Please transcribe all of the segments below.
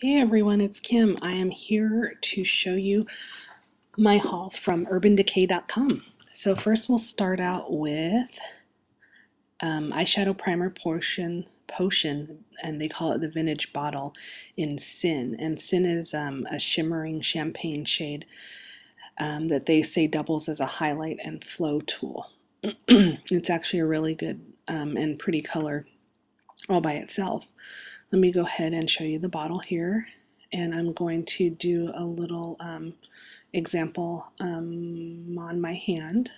Hey everyone, it's Kim. I am here to show you my haul from urbandecay.com. So first we'll start out with um, eyeshadow primer portion potion and they call it the vintage bottle in Sin. And Sin is um, a shimmering champagne shade um, that they say doubles as a highlight and flow tool. it's actually a really good um, and pretty color all by itself. Let me go ahead and show you the bottle here. And I'm going to do a little um, example um, on my hand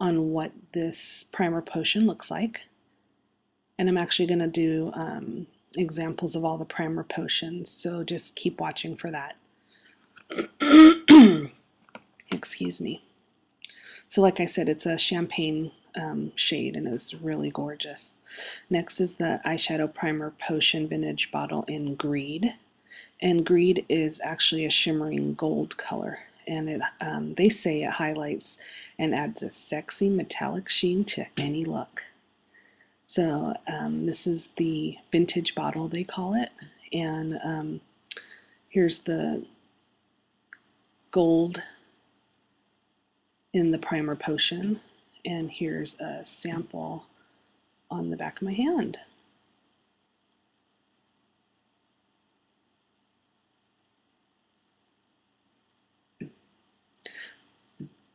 on what this primer potion looks like. And I'm actually going to do um, examples of all the primer potions, so just keep watching for that. Excuse me. So like I said, it's a champagne um, shade and it was really gorgeous. Next is the eyeshadow primer potion vintage bottle in Greed. And Greed is actually a shimmering gold color and it um, they say it highlights and adds a sexy metallic sheen to any look. So um, this is the vintage bottle they call it and um, here's the gold in the primer potion and here's a sample on the back of my hand.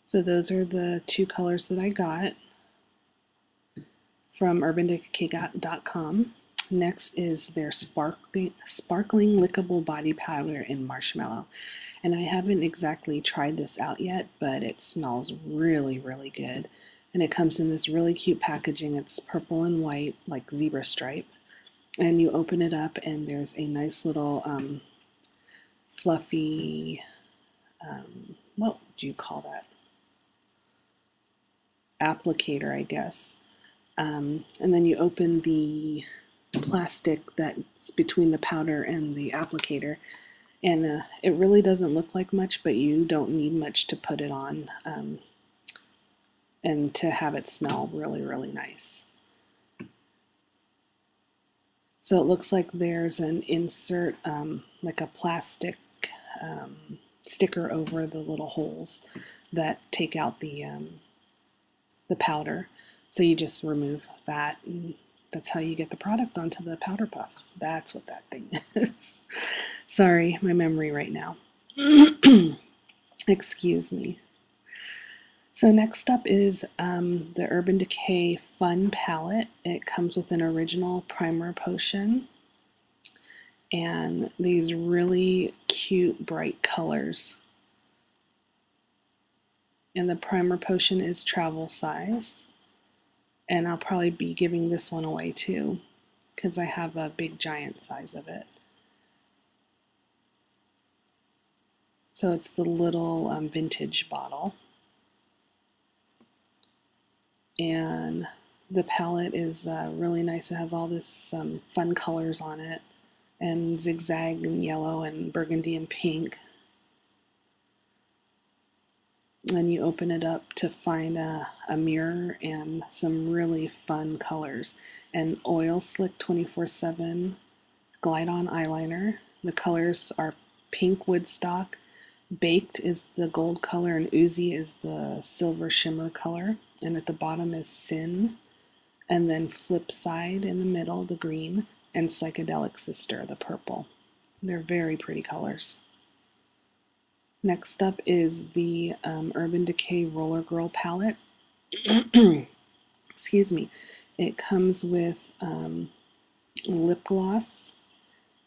So those are the two colors that I got from urbandecay.com. Next is their sparkling, sparkling lickable body powder in marshmallow. And I haven't exactly tried this out yet, but it smells really, really good and it comes in this really cute packaging. It's purple and white, like zebra stripe. And you open it up, and there's a nice little um, fluffy, um, what do you call that? Applicator, I guess. Um, and then you open the plastic that's between the powder and the applicator. And uh, it really doesn't look like much, but you don't need much to put it on. Um, and to have it smell really, really nice. So it looks like there's an insert, um, like a plastic um, sticker over the little holes that take out the, um, the powder. So you just remove that and that's how you get the product onto the powder puff. That's what that thing is. Sorry, my memory right now. Excuse me. So next up is um, the Urban Decay Fun Palette. It comes with an original primer potion and these really cute bright colors. And the primer potion is travel size. And I'll probably be giving this one away too because I have a big giant size of it. So it's the little um, vintage bottle and the palette is uh, really nice. It has all this um, fun colors on it and zigzag and yellow and burgundy and pink. And you open it up to find a, a mirror and some really fun colors. And Oil Slick 24-7 Glide On Eyeliner. The colors are Pink Woodstock, Baked is the gold color, and Oozy is the silver shimmer color and at the bottom is Sin, and then Flip Side in the middle, the green, and Psychedelic Sister, the purple. They're very pretty colors. Next up is the um, Urban Decay Roller Girl palette. Excuse me. It comes with um, lip gloss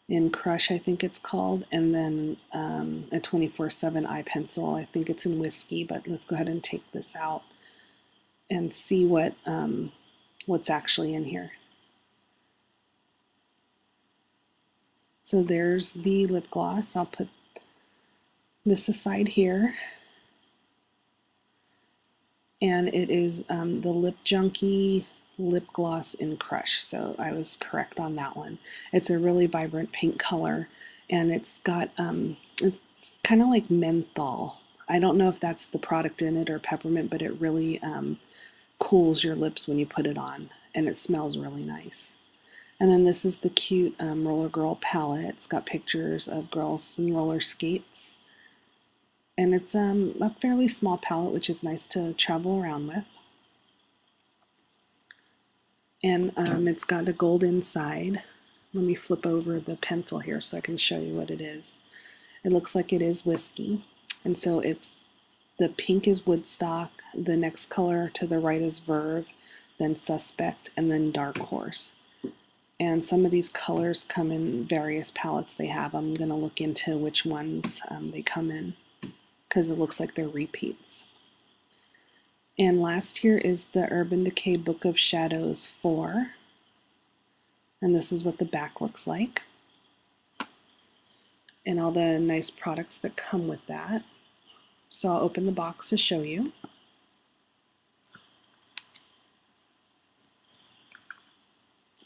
in Crush, I think it's called, and then um, a 24-7 eye pencil. I think it's in Whiskey, but let's go ahead and take this out and see what um, what's actually in here. So there's the lip gloss. I'll put this aside here. And it is um, the Lip Junkie lip gloss in Crush. So I was correct on that one. It's a really vibrant pink color and it's got, um, it's kind of like menthol I don't know if that's the product in it or peppermint, but it really um, cools your lips when you put it on, and it smells really nice. And then this is the cute um, Roller Girl palette. It's got pictures of girls and roller skates. And it's um, a fairly small palette, which is nice to travel around with. And um, it's got a gold inside. Let me flip over the pencil here so I can show you what it is. It looks like it is whiskey. And so it's the pink is Woodstock, the next color to the right is Verve, then Suspect, and then Dark Horse. And some of these colors come in various palettes they have. I'm going to look into which ones um, they come in because it looks like they're repeats. And last here is the Urban Decay Book of Shadows 4. And this is what the back looks like. And all the nice products that come with that. So I'll open the box to show you.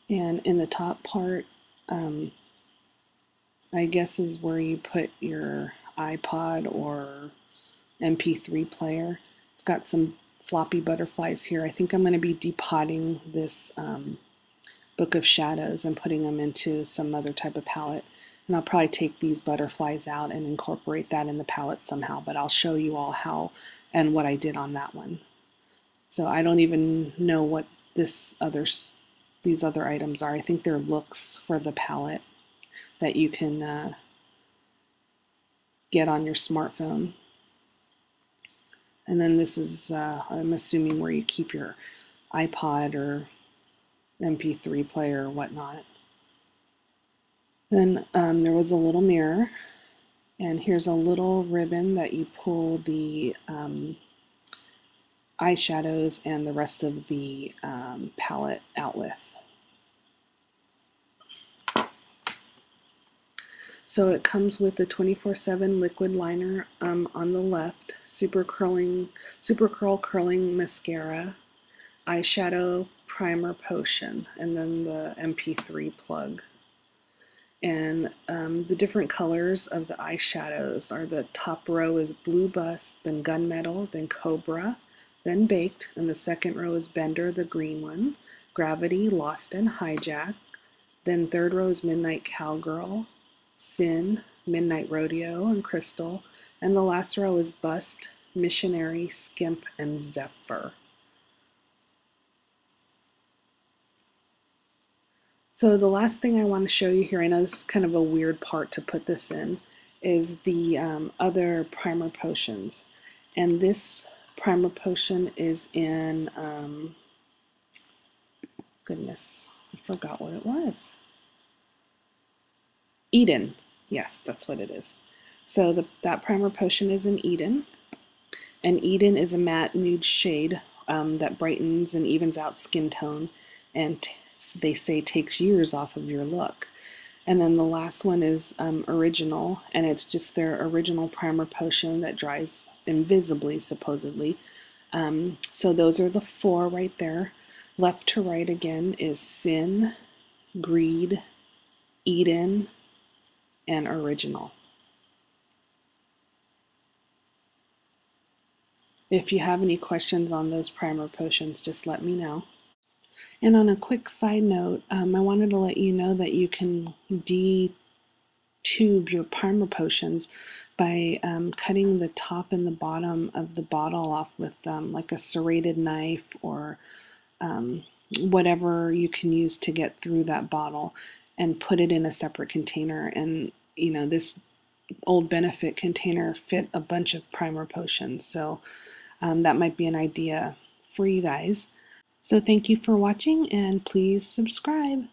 And in the top part, um, I guess is where you put your iPod or MP3 player. It's got some floppy butterflies here. I think I'm going to be depotting this um, Book of Shadows and putting them into some other type of palette. And I'll probably take these butterflies out and incorporate that in the palette somehow, but I'll show you all how and what I did on that one. So I don't even know what this other these other items are. I think they're looks for the palette that you can uh, get on your smartphone. And then this is, uh, I'm assuming, where you keep your iPod or MP3 player or whatnot. Then um, there was a little mirror, and here's a little ribbon that you pull the um, eyeshadows and the rest of the um, palette out with. So it comes with the 24-7 liquid liner um, on the left, super curling, super curl curling mascara, eyeshadow primer potion, and then the MP3 plug. And um, the different colors of the eyeshadows are the top row is Blue Bust, then Gunmetal, then Cobra, then Baked, and the second row is Bender, the green one, Gravity, Lost, and Hijack. Then third row is Midnight Cowgirl, Sin, Midnight Rodeo, and Crystal, and the last row is Bust, Missionary, Skimp, and Zephyr. So the last thing I want to show you here, I know this is kind of a weird part to put this in, is the um, other primer potions. And this primer potion is in, um, goodness, I forgot what it was. Eden. Yes, that's what it is. So the, that primer potion is in Eden. And Eden is a matte nude shade um, that brightens and evens out skin tone and they say takes years off of your look. And then the last one is um, original, and it's just their original primer potion that dries invisibly, supposedly. Um, so those are the four right there. Left to right again is Sin, Greed, Eden, and original. If you have any questions on those primer potions, just let me know. And on a quick side note, um, I wanted to let you know that you can detube your primer potions by um, cutting the top and the bottom of the bottle off with um, like a serrated knife or um, whatever you can use to get through that bottle and put it in a separate container. And you know, this old benefit container fit a bunch of primer potions. So um, that might be an idea for you guys. So thank you for watching and please subscribe.